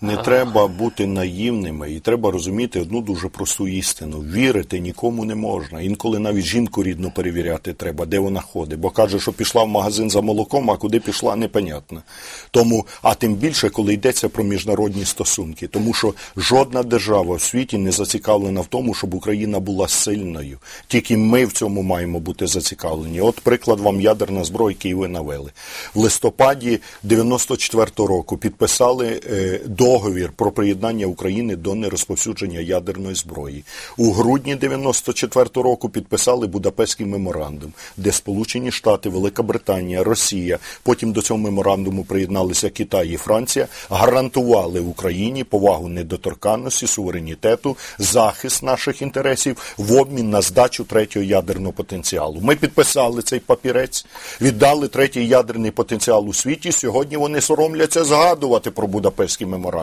Не треба бути наївними і треба розуміти одну дуже просту істину: вірити нікому не можна. Інколи навіть жінку рідну перевіряти треба, де вона ходить. Бо каже, що пішла в магазин за молоком, а куди пішла, непонятно. Тому, а тим більше, коли йдеться про міжнародні стосунки, тому що жодна держава в світі не зацікавлена в тому, щоб Україна була сильною. Тільки ми в цьому маємо бути зацікавлені. От приклад вам ядерна зброя, який ви навели в листопаді 94-го року. Підписали е, договір про приєднання України до нерозповсюдження ядерної зброї. У грудні 94-го року підписали Будапештський меморандум, де Сполучені Штати, Велика Британія, Росія, потім до цього меморандуму приєдналися Китай і Франція, гарантували Україні повагу недоторканності, суверенітету, захист наших інтересів в обмін на здачу третього ядерного потенціалу. Ми підписали цей папірець, віддали третій ядерний потенціал у світі. Сьогодні вони соромляться згадувати про Будапештський меморандум.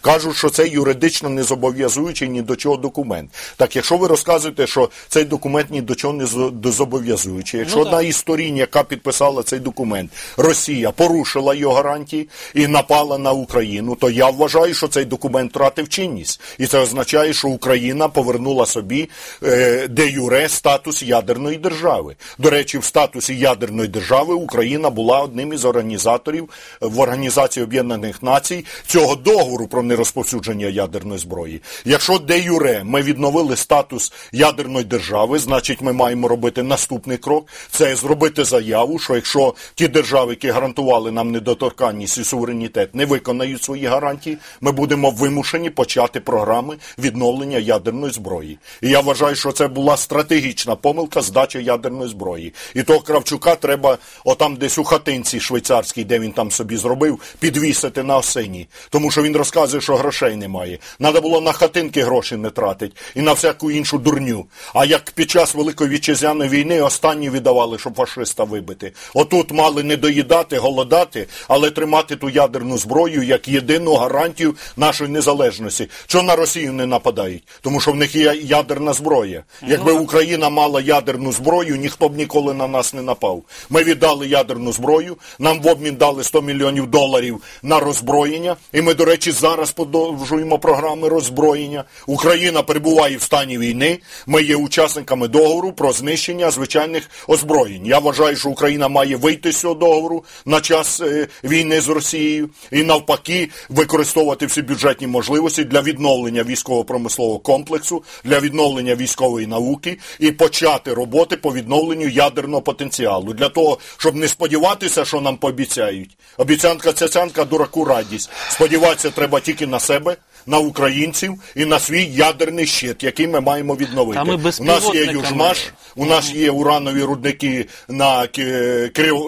Кажуть, що це юридично не зобов'язуючий ні до чого документ. Так, якщо ви розказуєте, що цей документ ні до чого не зобов'язуючий, якщо Ну, одна із сторін, яка підписала цей документ, Росія порушила його гарантії і напала на Україну, то я вважаю, що цей документ втратив чинність. І це означає, що Україна повернула собі е, де юре статус ядерної держави. До речі, в статусі ядерної держави Україна була одним із організаторів в Організації Об'єднаних Націй цього договору про нерозповсюдження ядерної зброї. Якщо де юре ми відновили статус ядерної держави, значить ми маємо робити наступний крок. Це зробити заяву, що якщо ті держави, які гарантували нам недоторканність і суверенітет, не виконають свої гарантії, ми будемо вимушені почати програми відновлення ядерної зброї. І я вважаю, що це була стратегічна помилка здачі ядерної зброї. І того Кравчука треба отам десь у хатинці швейцарській, де він там собі зробив, підвісити на осені. Тому що він розказує, що грошей немає. Надо було на хатинки гроші не тратити і на всяку іншу дурню. А як під час Великої вітчизняної війни останні віддавали, щоб фашиста вибити. Отут мали не доїдати, голодати, але тримати ту ядерну зброю як єдину гарантію нашої незалежності. Чого на Росію не нападають? Тому що в них є ядерна зброя. Якби Україна мала ядерну зброю, ніхто б ніколи на нас не напав. Ми віддали ядерну зброю, нам в обмін дали 100 мільйонів доларів на роззброєння. І ми, до речі, зараз продовжуємо програми роззброєння. Україна перебуває в стані війни. Ми є учасниками договору про знищення звичайних озброєнь. Я вважаю, що Україна має вийти з цього договору на час е, війни з Росією і навпаки використовувати всі бюджетні можливості для відновлення військово-промислового комплексу, для відновлення військової науки і почати роботи по відновленню ядерного потенціалу для того, щоб не сподіватися, що нам пообіцяють. Обіцянка цяцянка дураку радість. Сподіватися треба тільки на себе. На українців і на свій ядерний щит, який ми маємо відновити. Ми У нас є. Южмаш, у нас є уранові рудники на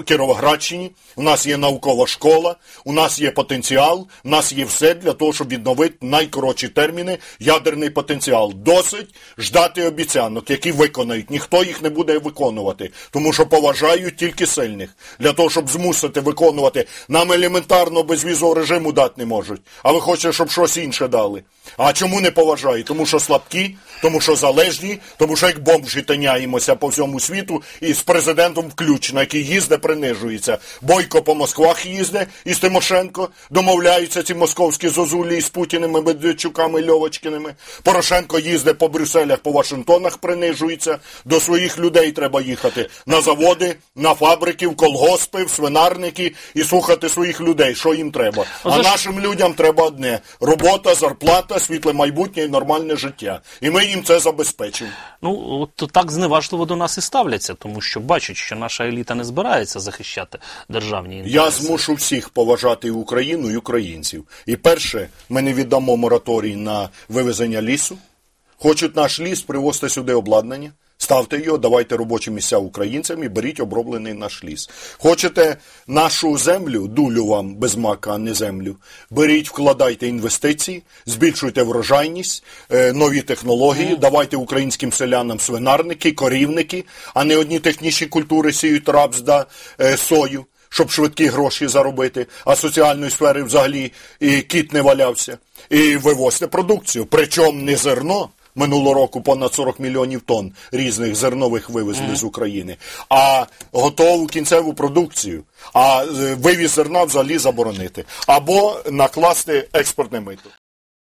Кіровоградщині, у нас є наукова школа, у нас є потенціал, у нас є все для того, щоб відновити найкоротші терміни ядерний потенціал. Досить ждати обіцянок, які виконають. Ніхто їх не буде виконувати, тому що поважають тільки сильних. Для того, щоб змусити виконувати, нам елементарно безвізового режиму дати не можуть. А ви хочете, щоб щось інше дали. А чому не поважають? Тому що слабкі, тому що залежні, тому що як бомжі тиняємося по всьому світу і з президентом включно, який їздить, принижується. Бойко по Москвах їздить із Тимошенко, домовляються ці московські зозулі із Путіними, Медведчуками, Льовочкиними. Порошенко їздить по Брюсселях, по Вашингтонах принижується. До своїх людей треба їхати на заводи, на фабрики, в колгоспи, в свинарники і слухати своїх людей, що їм треба. А нашим людям треба одне: робота, зарплата, світле майбутнє і нормальне життя. І ми їм це забезпечимо. Ну, от так зневажливо до нас і ставляться, тому що бачать, що наша еліта не збирається захищати державні інтереси. Я змушу всіх поважати і Україну і українців. І перше, ми не віддамо мораторій на вивезення лісу. Хочуть наш ліс привозити сюди обладнання. Ставте його, давайте робочі місця українцям і беріть оброблений наш ліс. Хочете нашу землю, дулю вам без мака, а не землю. Беріть, вкладайте інвестиції, збільшуйте врожайність, е, нові технології, давайте українським селянам свинарники, корівники, а не одні технічні культури сіють рапс да е, сою щоб швидкі гроші заробити, а соціальної сфери взагалі і кіт не валявся. І вивозьте продукцію. Причому не зерно, Минулого року понад 40 мільйонів тонн різних зернових вивезли з України, а готову кінцеву продукцію, а е, вивіз зерна взагалі заборонити. Або накласти експортне мито.